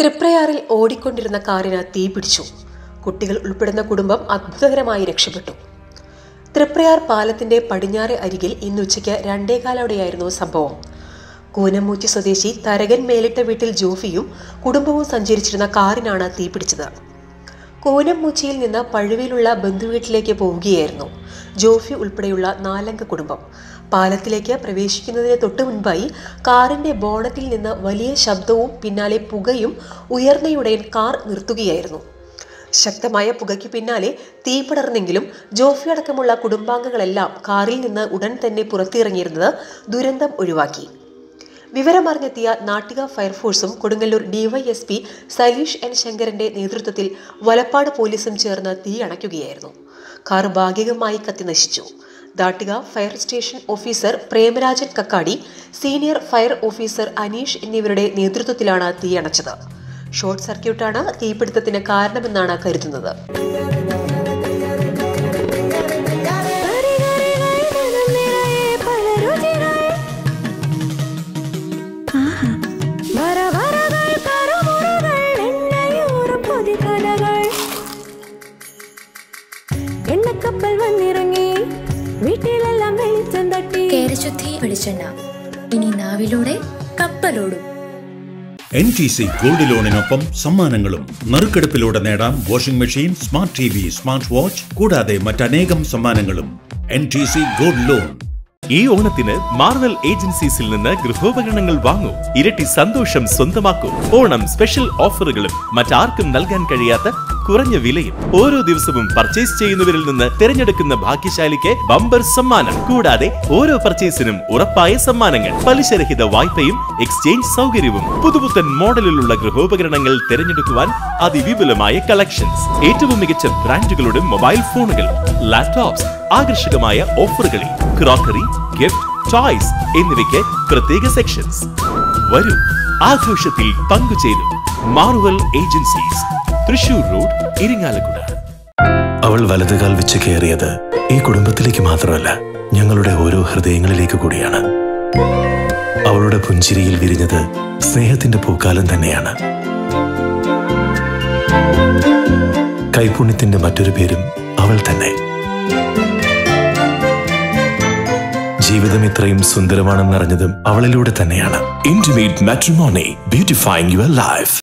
തൃപ്രയാറിൽ ഓടിക്കൊണ്ടിരുന്ന കാറിന് തീ പിടിച്ചു. കുട്ടികൾ ഉൾപ്പെടുന്ന കുടുംബം അത്ഭുതകരമായി രക്ഷപ്പെട്ടു. തൃപ്രയാർ പാലത്തിന്റെ പടിഞ്ഞാറ് അരികിൽ ഇന്ന് ഉച്ചയ്ക്ക് രണ്ടേകാലോടെയായിരുന്നു സംഭവം. കൂനമൂച്ചി സ്വദേശി തരകൻ മേലിട്ട വീട്ടിൽ ജോഫിയും കുടുംബവും സഞ്ചരിച്ചിരുന്ന കാറിനാണ് തീപിടിച്ചത് കൂനംമൂച്ചിയിൽ നിന്ന് പഴുവിലുള്ള ബന്ധുവീട്ടിലേക്ക് പോവുകയായിരുന്നു. ജോഫി ഉൾപ്പെടെയുള്ള നാലംഗ കുടുംബം. പാലത്തിലേക്ക് പ്രവേശിക്കുന്നതിന് തൊട്ടു മുൻപായി കാറിന്റെ ബോണറ്റിൽ നിന്ന് വലിയ ശബ്ദവും പിന്നാലെ പുകയും ഉയർന്നയുടൻ കാർ നിർത്തുകയായിരുന്നു. ശക്തമായ പുകയ്ക്ക് പിന്നാലെ തീ പടർന്നെങ്കിലും ജോഫി അടക്കമുള്ള കുടുംബാംഗങ്ങളെല്ലാം കാറിൽ നിന്ന് ഉടൻ തന്നെ പുറത്തിറങ്ങിയിരുന്നത് ദുരന്തം ഒഴിവാക്കി. വിവരമറിഞ്ഞെത്തിയ നാട്ടിക ഫയർഫോഴ്സും കൊടുങ്ങല്ലൂർ ഡിവൈഎസ്പി സലീഷ് എൻ ശങ്കരന്റെ നേതൃത്വത്തിൽ വലപ്പാട് പോലീസും ചേർന്ന് തീ അണയ്ക്കുകയായിരുന്നു കാർ ഭാഗികമായി കത്തിനശിച്ചു ദാട്ടിക ഫയർ സ്റ്റേഷൻ ഓഫീസർ പ്രേമരാജൻ കക്കാടി സീനിയർ ഫയർ ഓഫീസർ അനീഷ് എന്നിവരുടെ നേതൃത്വത്തിലാണ് തീയണച്ചത്. ഷോർട്ട് സർക്യൂട്ടാണ് തീപിടുത്തത്തിന് കാരണമെന്നാണ് കരുതുന്നത്. വീട്ടിലെല്ലാം വെളിച്ചം തട്ടി. കേരശുദ്ധി വെളിച്ചെണ്ണ. ഇനി നാവിലൂടെ കപ്പലോടും. എൻ ടി സി ഗോൾഡ് ലോണിനൊപ്പം സമ്മാനങ്ങളും നറുക്കെടുപ്പിലൂടെ നേടാം washing machine smart T V smart watch കൂടാതെ മറ്റനേകം സമ്മാനങ്ങളും. N T C gold loan ഈ ഓണത്തിന് മാർവൽ ഏജൻസീസിൽ നിന്ന് ഗൃഹോപകരണങ്ങൾ വാങ്ങൂ. ഇരട്ടി സന്തോഷം സ്വന്തമാക്കൂ. ഓണം സ്പെഷ്യൽ ഓഫറുകളും മറ്റാർക്കും നൽകാൻ കഴിയാത്ത കുറഞ്ഞ വിലയും. ഓരോ ദിവസവും പർച്ചേസ് ചെയ്യുന്നവരിൽ നിന്ന് തിരഞ്ഞെടുക്കുന്ന ഭാഗ്യശാലിക്ക് ബമ്പർ സമ്മാനം. കൂടാതെ ഓരോ പർച്ചേസിനും ഉറപ്പായ സമ്മാനങ്ങൾ. പലിശരഹിത വായ്പയും എക്സ്ചേഞ്ച് സൗകര്യവും. പുതുപുത്തൻ മോഡലിലുള്ള ഗൃഹോപകരണങ്ങൾ തിരഞ്ഞെടുക്കുവാൻ അതിവിപുലമായ കളക്ഷൻസ്. ഏറ്റവും മികച്ച ബ്രാൻഡുകളുടെ മൊബൈൽ ഫോണുകൾ ലാപ്ടോപ്സ് ആകർഷകമായ ഓഫറുകളിൽ ക്രോക്കറി ഗിഫ്റ്റ് ടോയ്സ് എന്നിവയ്ക്ക് പ്രത്യേക സെക്ഷൻസ്. വരും ആഘോഷത്തിൽ പങ്കുചേരും. Marvel agencies Thrissur road Irinjalakuda. അവൾ വലതുകാൽ വെച്ച് കയറിയത് ഈ കുടുംബത്തിലേക്ക് മാത്രമല്ല ഞങ്ങളുടെ ഓരോ ഹൃദയങ്ങളിലേക്ക് കൂടിയാണ്. അവളുടെ പുഞ്ചിരിയിൽ വിരിഞ്ഞത് സ്നേഹത്തിന്റെ പൂക്കാലം തന്നെയാണ്. കൈപുണ്യത്തിന്റെ മറ്റൊരു പേരും അവൾ തന്നെ. ജീവിതം ഇത്രയും സുന്ദരമാണെന്നറിഞ്ഞതും അവളിലൂടെ തന്നെയാണ്. Intimate Matrimony beautifying your life